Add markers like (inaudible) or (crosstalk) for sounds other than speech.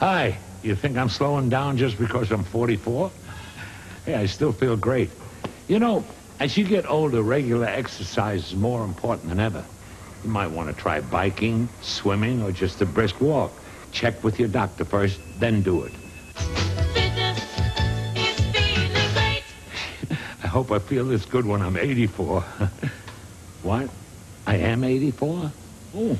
Hi. You think I'm slowing down just because I'm 44? Hey, I still feel great. You know, as you get older, regular exercise is more important than ever. You might want to try biking, swimming, or just a brisk walk. Check with your doctor first, then do it. Fitness is feeling great. I hope I feel this good when I'm 84. (laughs) what? I am 84? Oh.